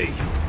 me?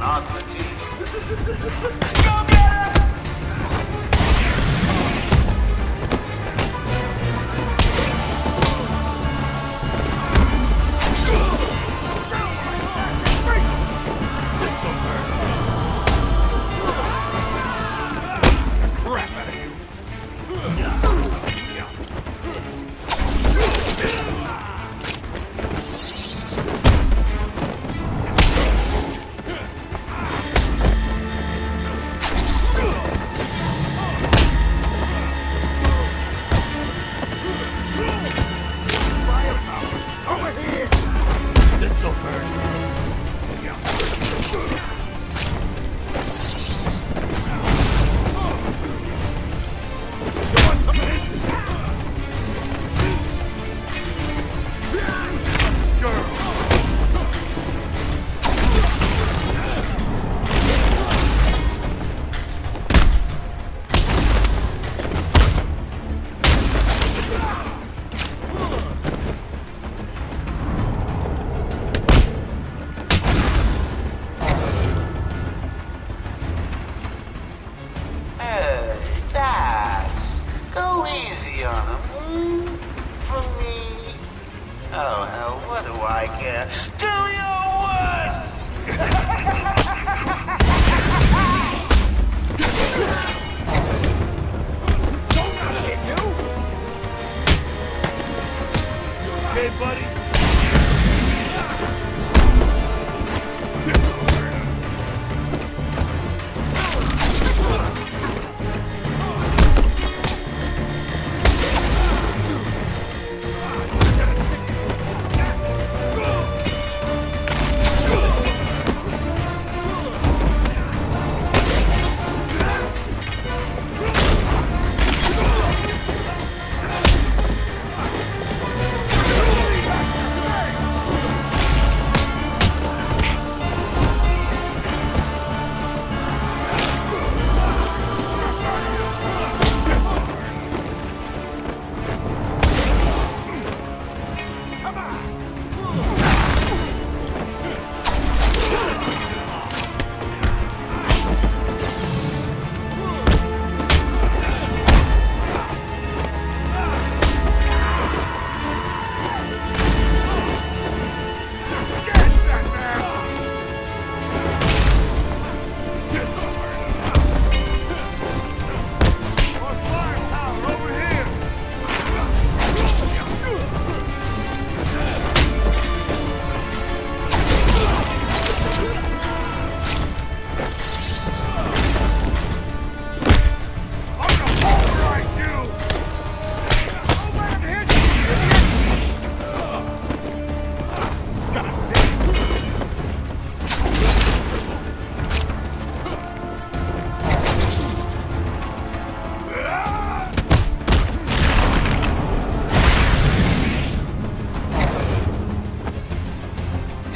Lunatic and armed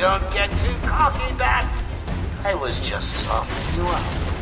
don't get too cocky, Bats. I was just softening you up.